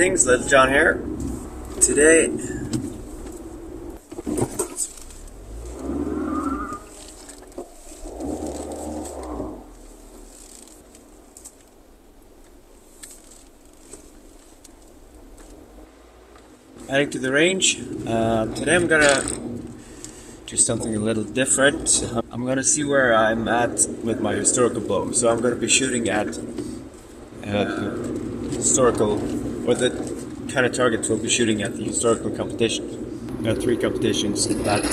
Greetings, Little Jon here. Today, heading to the range. Uh, today I'm gonna do something a little different. I'm gonna see where I'm at with my historical bow. So I'm gonna be shooting at uh, historical, or the kind of targets we'll be shooting at the historical competition. There are three competitions at that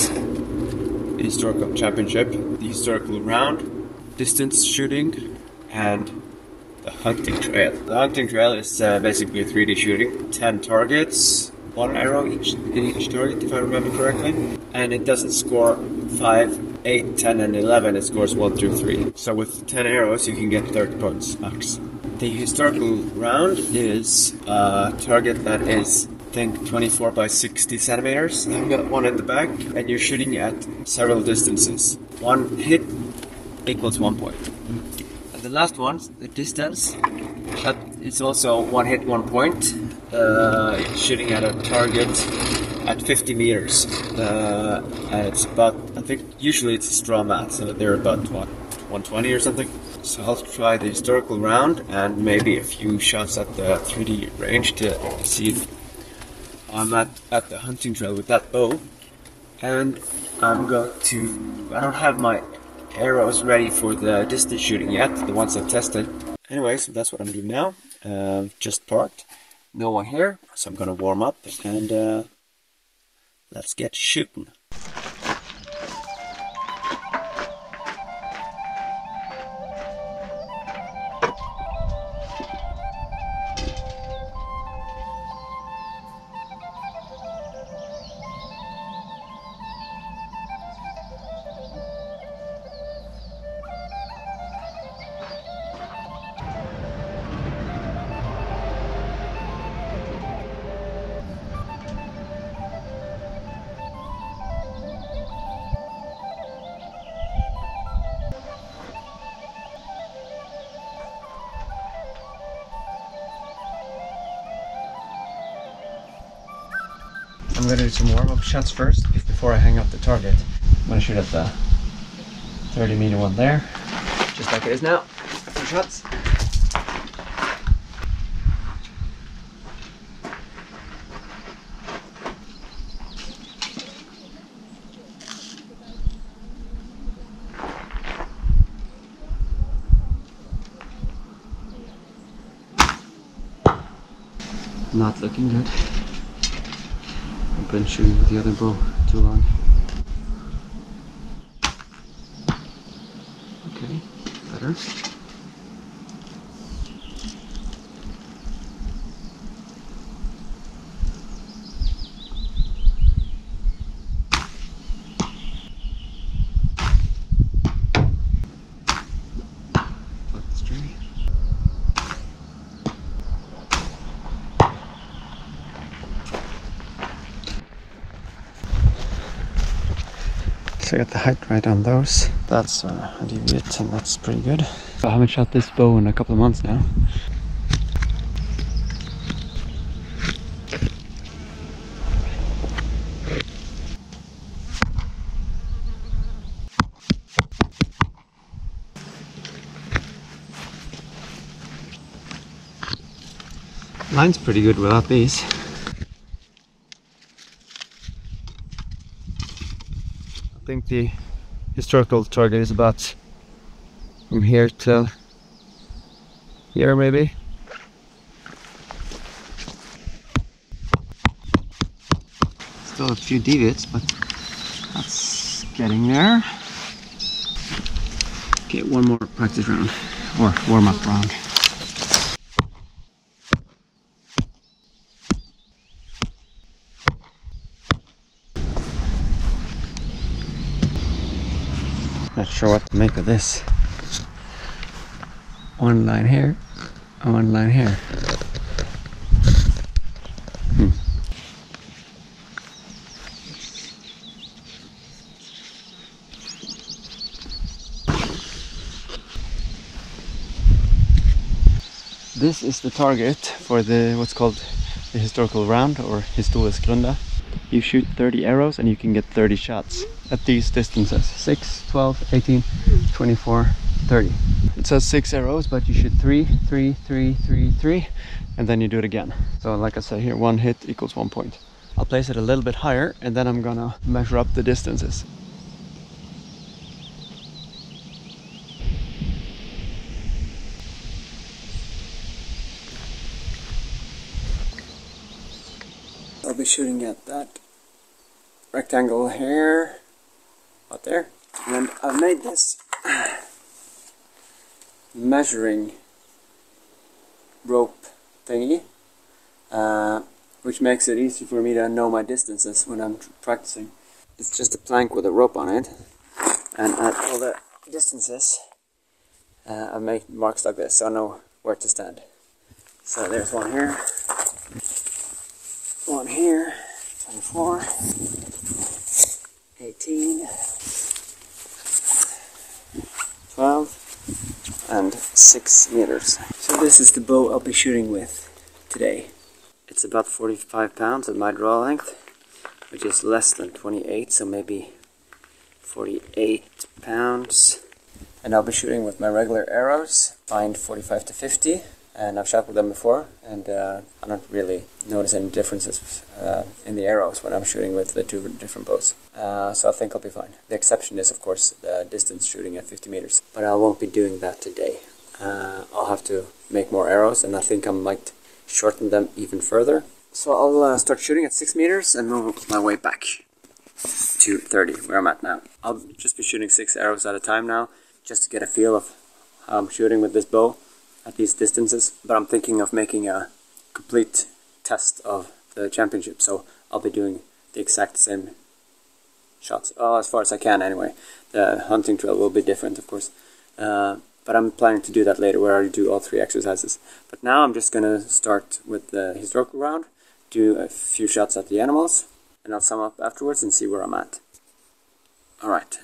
historical championship: the historical round, distance shooting, and the hunting trail. The hunting trail is uh, basically 3D shooting, 10 targets, one arrow each in each target, if I remember correctly. And it doesn't score 5, 8, 10, and 11, it scores 1 through 3. So with 10 arrows, you can get 30 points max. The historical round is a target that is, I think, 24 by 60 centimeters. I've got one in the back, and you're shooting at several distances. One hit equals one point. And the last one, the distance, that is also one hit, one point. Uh, shooting at a target at 50 meters. Uh, and it's about, I think, usually it's a straw mat, so they're about what, 120 or something. So I'll try the historical round and maybe a few shots at the 3D range to see if I'm at, at the hunting trail with that bow. And I'm going to, I don't have my arrows ready for the distance shooting yet, the ones I've tested. Anyway, so that's what I'm doing now. Uh, just parked, no one here, so I'm gonna warm up and uh, let's get shooting. I'm gonna do some warm up shots first before I hang up the target. I'm gonna shoot at the 30 meter one there, just like it is now. A few shots. Not looking good. I've been shooting with the other bow too long. Okay, better. I got the height right on those. That's uh, a deviate and that's pretty good. I haven't shot this bow in a couple of months now. Line's pretty good without these. Think the historical target is about from here till here maybe. Still a few deviates, but that's getting there. Okay, one more practice round or warm up round. Sure what to make of this. One line here, one line here. Hmm. This is the target for the what's called the historical round or historisk runda. You shoot 30 arrows and you can get 30 shots at these distances 6, 12, 18, 24, 30. It says 6 arrows, but you shoot 3, 3, 3, 3, 3, and then you do it again. So, like I said here, one hit equals one point. I'll place it a little bit higher and then I'm gonna measure up the distances. Shooting at that rectangle here, out there, and I've made this measuring rope thingy, uh, which makes it easy for me to know my distances when I'm practicing. It's just a plank with a rope on it, and at all the distances, uh, I make marks like this so I know where to stand. So there's one here, one here, 24, 18, 12, and 6 meters. So this is the bow I'll be shooting with today. It's about 45 pounds at my draw length, which is less than 28, so maybe 48 pounds. And I'll be shooting with my regular arrows, find 45 to 50 and I've shot with them before, and uh, I don't really notice any differences uh, in the arrows when I'm shooting with the two different bows. Uh, so I think I'll be fine. The exception is, of course, the distance shooting at 50 meters, but I won't be doing that today. Uh, I'll have to make more arrows, and I think I might shorten them even further. So I'll uh, start shooting at 6 meters and move my way back to 30, where I'm at now. I'll just be shooting 6 arrows at a time now, just to get a feel of how I'm shooting with this bow at these distances, but I'm thinking of making a complete test of the championship, so I'll be doing the exact same shots, oh, as far as I can anyway. The hunting trail will be different, of course, uh, but I'm planning to do that later where I do all three exercises. But now I'm just gonna start with the historical round, do a few shots at the animals, and I'll sum up afterwards and see where I'm at. Alright,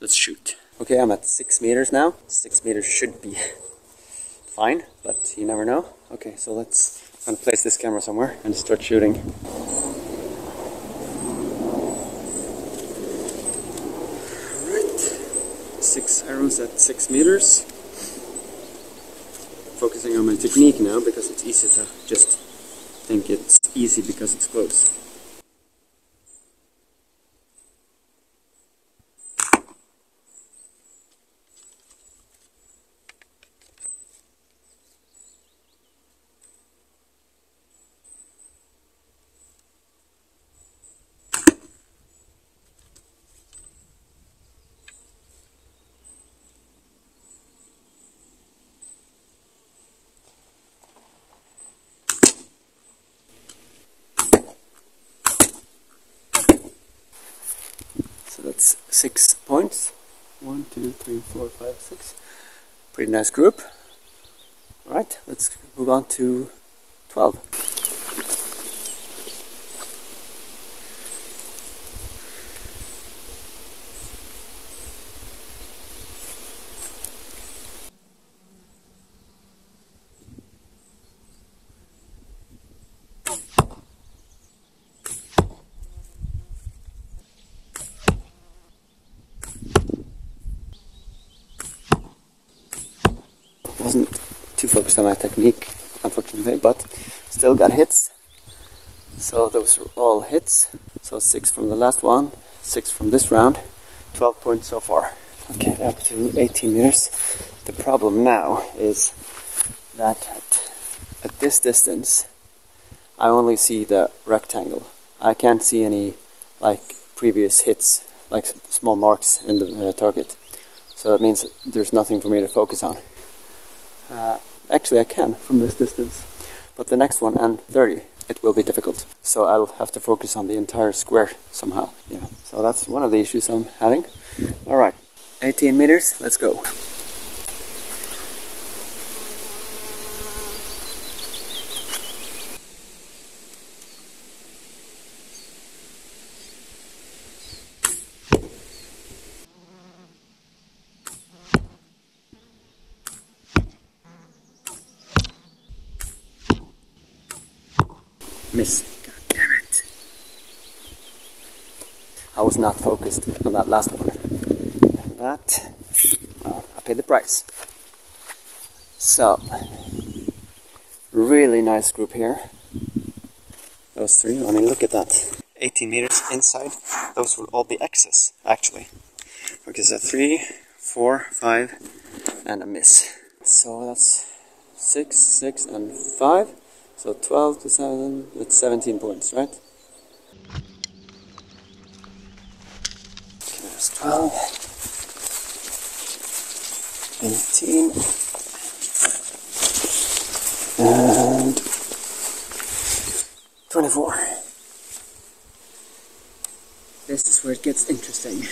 let's shoot. Okay, I'm at 6 meters now. 6 meters should be fine, but you never know. Okay, so let's I'm place this camera somewhere and start shooting. Alright, six arrows at six meters. Focusing on my technique now because it's easy to just think it's easy because it's close. that's six points. One, two, three, four, five, six. Pretty nice group. Alright, let's move on to 12. wasn't too focused on my technique, unfortunately, but still got hits. So those are all hits. So six from the last one, six from this round, 12 points so far. Okay, up to 18 meters. The problem now is that at, at this distance, I only see the rectangle. I can't see any like previous hits, like small marks in the uh, target. So that means there's nothing for me to focus on. Uh, actually, I can from this distance, but the next one and 30, it will be difficult. So I'll have to focus on the entire square somehow. Yeah. So that's one of the issues I'm having. All right, 18 meters. Let's go. Not focused on that last one. But, well, I paid the price. So, really nice group here. Those three, I mean, look at that. 18 meters inside. Those will all be X's, actually. Because a three, four, five, and a miss. So that's six, six, and five. So 12 to 7, that's 17 points, right? There's 12, 18, and 24. This is where it gets interesting.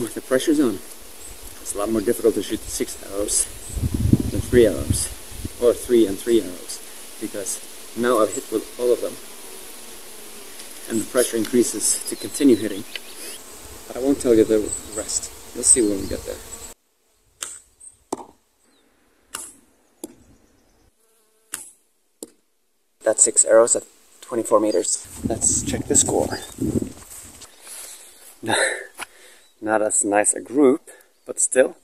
with the pressure zone. It's a lot more difficult to shoot six arrows than three arrows, or three and three arrows, because now I've hit with all of them, and the pressure increases to continue hitting. But I won't tell you the rest. You'll see when we get there. That's six arrows at 24 meters. Let's check the score. Not as nice a group, but still,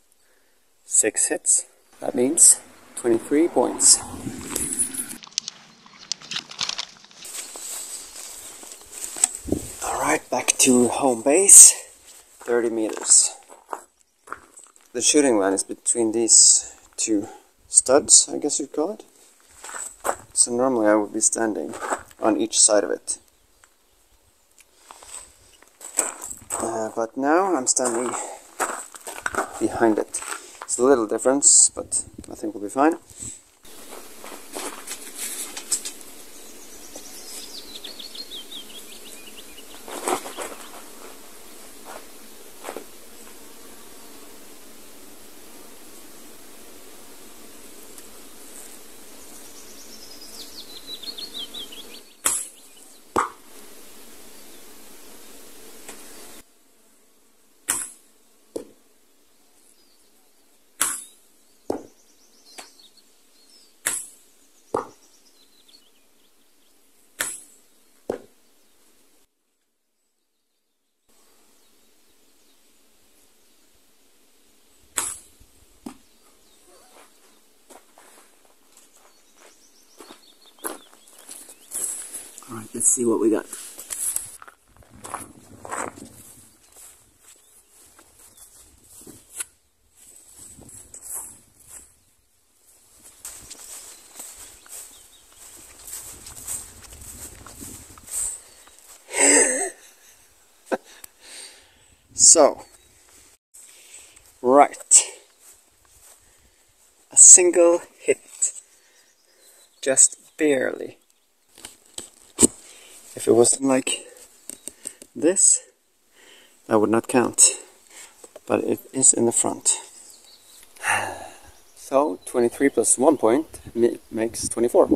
six hits. That means 23 points. Alright, back to home base, 30 meters. The shooting line is between these two studs, I guess you'd call it. So normally I would be standing on each side of it. Uh, but now I'm standing behind it. It's a little difference, but I think we'll be fine. Alright, let's see what we got. so, right. A single hit. Just barely. If it wasn't like this, that would not count. But it is in the front. So 23 plus 1 point makes 24.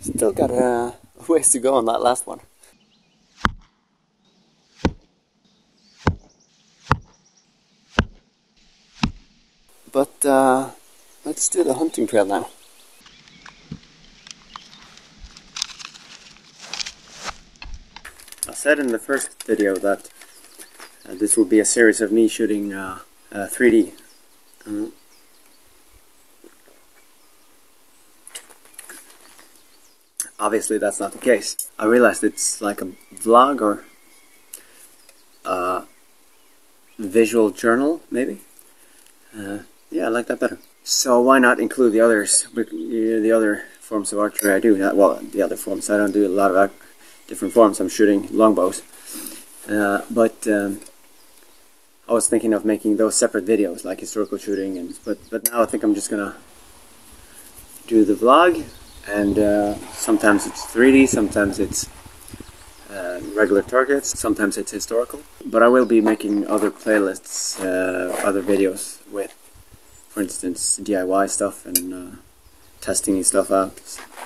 Still got a ways to go on that last one. But uh, let's do the hunting trail now. Said in the first video that uh, this will be a series of me shooting uh, 3D. Uh, obviously that's not the case. I realized it's like a vlog or a visual journal, maybe? Uh, yeah, I like that better. So why not include the others, the other forms of archery I do? Well, the other forms. I don't do a lot of different forms. I'm shooting longbows. Uh, but um, I was thinking of making those separate videos, like historical shooting. And but but now I think I'm just gonna do the vlog, and uh, sometimes it's 3D, sometimes it's uh, regular targets, sometimes it's historical. But I will be making other playlists, uh, other videos with, for instance, DIY stuff and uh, testing stuff out.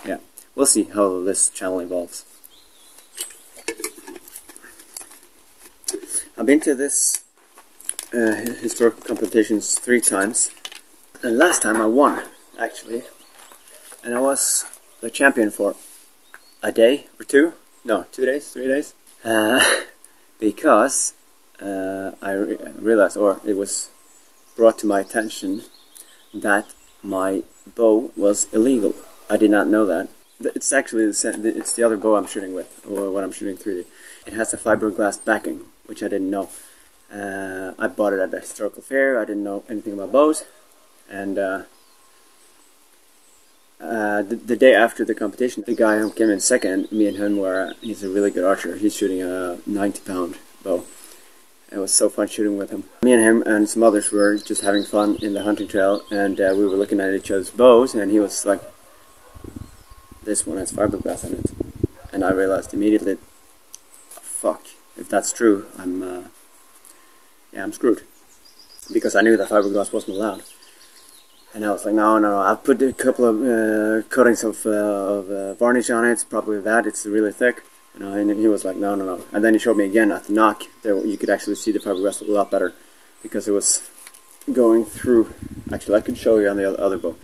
Yeah, we'll see how this channel evolves. I've been to this uh, historical competitions three times, and last time I won actually, and I was the champion for a day or two. No, two days, three days. Uh, because uh, I re realized, or it was brought to my attention, that my bow was illegal. I did not know that. It's actually the, it's the other bow I'm shooting with, or what I'm shooting 3D. It has a fiberglass backing, which I didn't know. Uh, I bought it at the historical fair. I didn't know anything about bows, and uh, uh, the, the, day after the competition, the guy who came in second, me and him were, he's a really good archer. He's shooting a 90 pound bow. It was so fun shooting with him. Me and him and some others were just having fun in the hunting trail, and uh, we were looking at each other's bows, and he was like, this one has fiberglass in it. And I realized immediately, fuck, if that's true, I'm, uh, yeah, I'm screwed. Because I knew that fiberglass wasn't allowed. And I was like, no, no, no. I've put a couple of uh, coatings of, uh, of uh, varnish on it. It's probably that. It's really thick. You know, and he was like, no, no, no. And then he showed me again at the nock. There, you could actually see the fiberglass a lot better because it was going through. Actually, I could show you on the other bow.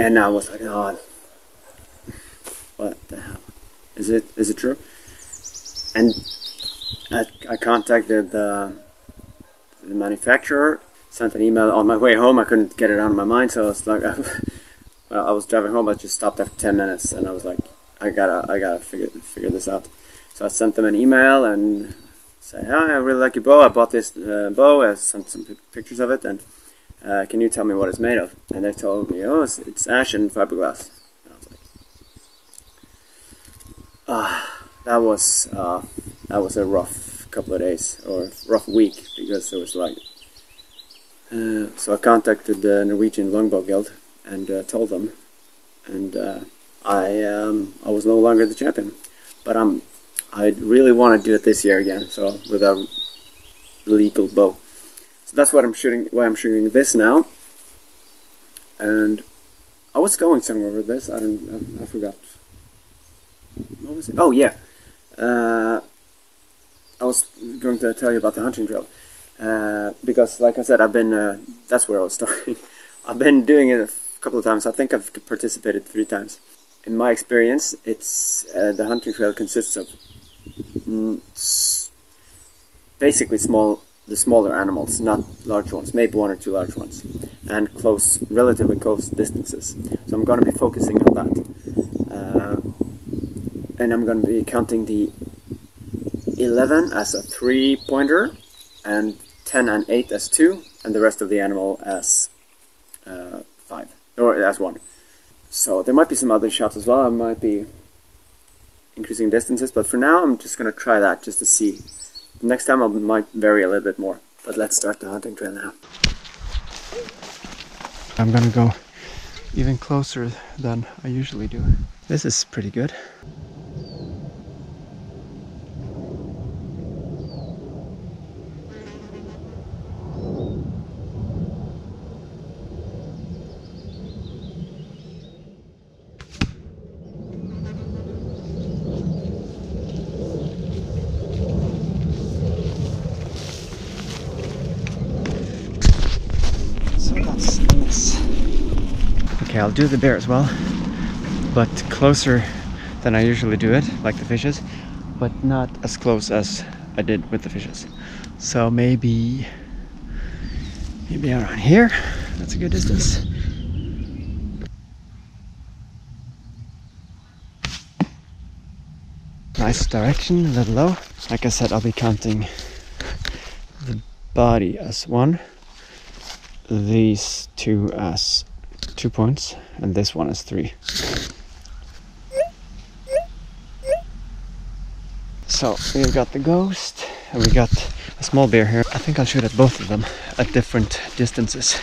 And I was like, oh, what the hell? Is it? Is it true? And I, I contacted the, the manufacturer, sent an email on my way home. I couldn't get it out of my mind, so I was like, well, I was driving home. I just stopped after ten minutes, and I was like, I gotta, I gotta figure figure this out. So I sent them an email and said, "Hi, I really like your bow. I bought this uh, bow. I sent some pictures of it, and uh, can you tell me what it's made of?" And they told me, "Oh, it's, it's ash and fiberglass." And I was like, "Ah, that was." Uh, that was a rough couple of days or rough week because it was like uh, so I contacted the Norwegian Longbow Guild and uh, told them and uh, I um, I was no longer the champion but I'm I really want to do it this year again so with a legal bow so that's what I'm shooting why I'm shooting this now and I was going somewhere with this I don't I, I forgot what was it oh yeah uh, I was going to tell you about the hunting drill. Uh, because, like I said, I've been, uh, that's where I was starting. I've been doing it a couple of times. I think I've participated three times. In my experience, it's uh, the hunting trail consists of mm, basically small, the smaller animals, not large ones, maybe one or two large ones, and close, relatively close distances. So I'm going to be focusing on that. Uh, and I'm going to be counting the 11 as a three pointer, and 10 and 8 as 2, and the rest of the animal as uh, 5, or as 1. So there might be some other shots as well, I might be increasing distances, but for now I'm just going to try that just to see. Next time I might vary a little bit more, but let's start the hunting trail now. I'm to go even closer than I usually do. This is pretty good. Okay, I'll do the bear as well, but closer than I usually do it, like the fishes, but not as close as I did with the fishes. So maybe, maybe around here, that's a good distance. Nice direction, a little low. Like I said, I'll be counting the body as one, these two as two points and this one is three. So we've got the ghost and we got a small bear here. I think I'll shoot at both of them at different distances.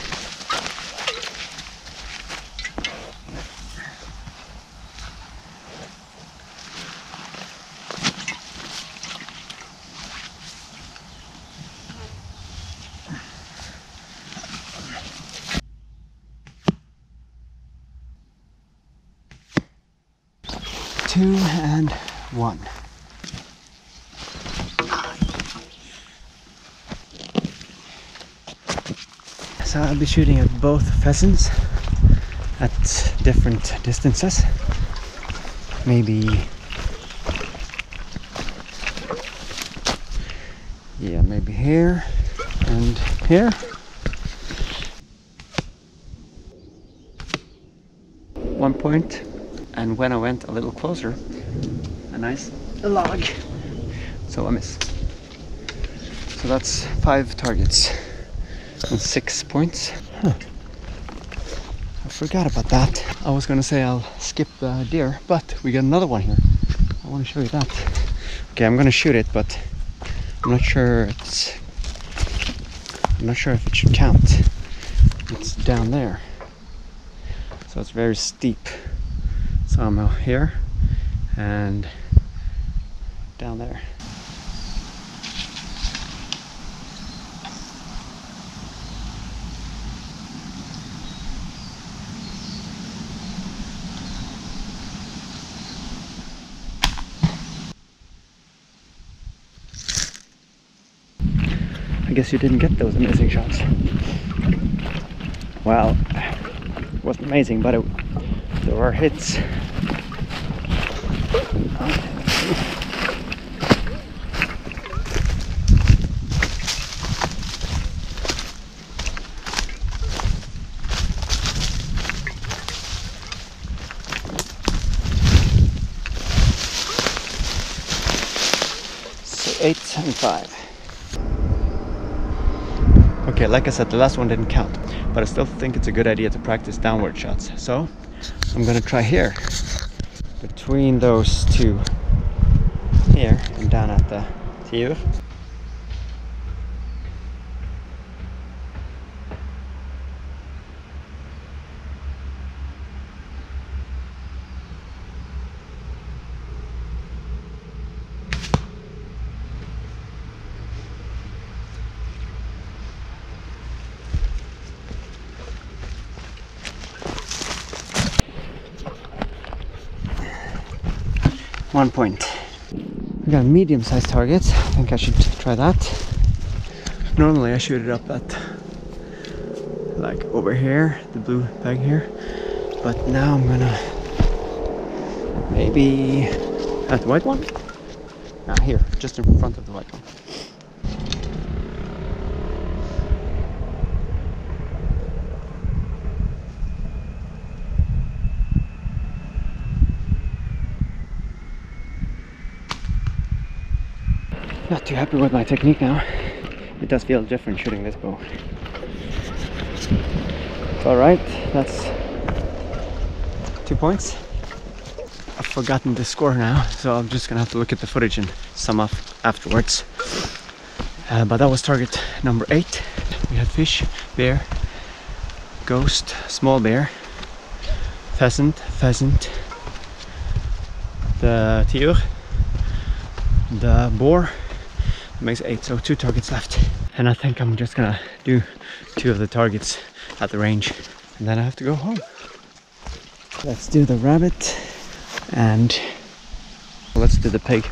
Two and one. So I'll be shooting at both pheasants at different distances. Maybe yeah, maybe here and here. One point, and when I went a little closer, a nice log. So I miss. So that's five targets and six points. Huh. I forgot about that. I was gonna say I'll skip the deer, but we got another one here. I want to show you that. Okay, I'm gonna shoot it, but I'm not sure it's. I'm not sure if it should count. It's down there, so it's very steep. Um, I'm out here and down there. I guess you didn't get those amazing shots. Well, it wasn't amazing, but it, there were hits. So eight and five. Okay, like I said, the last one didn't count, but I still think it's a good idea to practice downward shots. So I'm gonna try here, between those two, here and down at the tier. One point. I got medium-sized targets. I think I should try that. Normally I shoot it up at like over here, the blue peg here. But now I'm gonna maybe at the white one? Ah, here, just in front of the white one. Too happy with my technique now. It does feel different shooting this bow. Alright, that's two points. I've forgotten the score now, so I'm just gonna have to look at the footage and sum up afterwards. Uh, but that was target number eight. We had fish, bear, ghost, small bear, pheasant, pheasant, the teal, the boar, makes eight, so two targets left. And I think I'm just gonna do two of the targets at the range, and then I have to go home. Let's do the rabbit, and let's do the pig.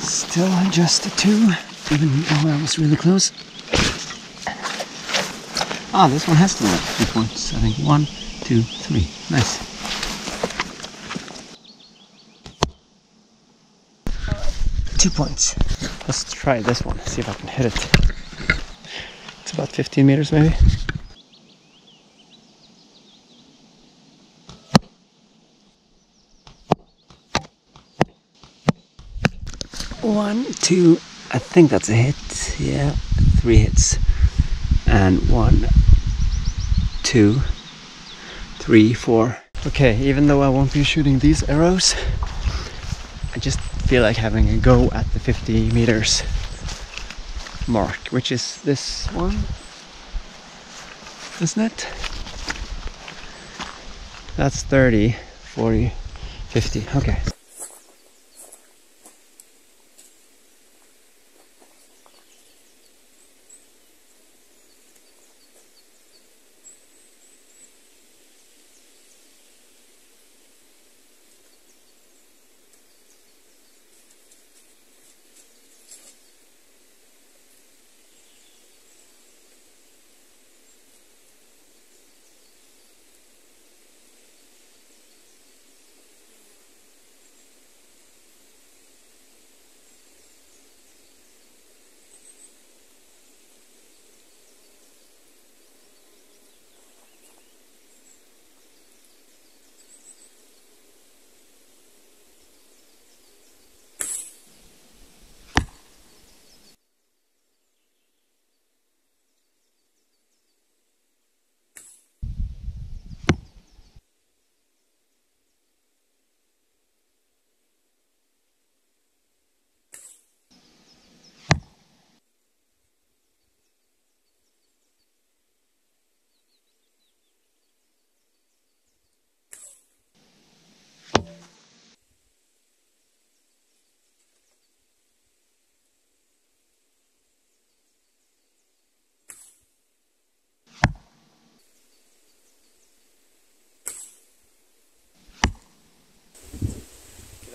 Still just a two, even though I was really close. Ah, this one has to. Two points, I think. One, two, three. Nice. Two points. Let's try this one, see if I can hit it. It's about 15 meters maybe. One, two, I think that's a hit. Yeah, three hits. And one, two, three, four. Okay, even though I won't be shooting these arrows, feel like having a go at the 50 meters mark, which is this one, isn't it? That's 30, 40, 50. Okay.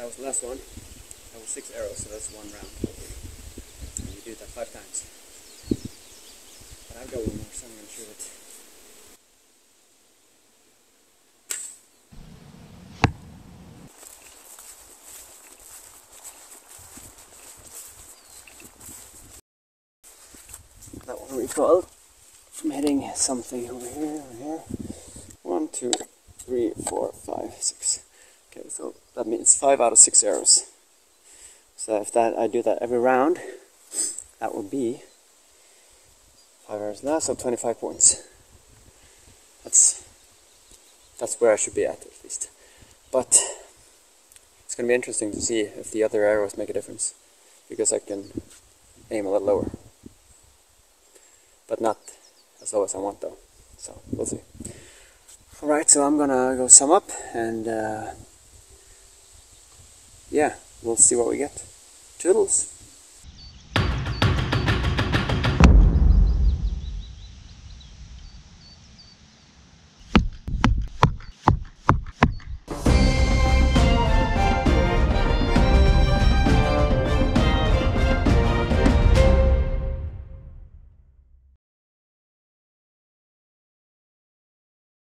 That was the last one. That was six arrows, so that's one round. And you do that five times. But I've got one more, so I'm gonna shoot it. That one recoiled from hitting something over here, over here. One, two, three, four, five, six. Okay, so that means five out of six arrows. So if that I do that every round, that would be five arrows less, so 25 points. That's that's where I should be at at least. But it's going to be interesting to see if the other arrows make a difference, because I can aim a lot lower, but not as low as I want though. So we'll see. Alright, so I'm gonna go sum up and uh, yeah, we'll see what we get. Toodles!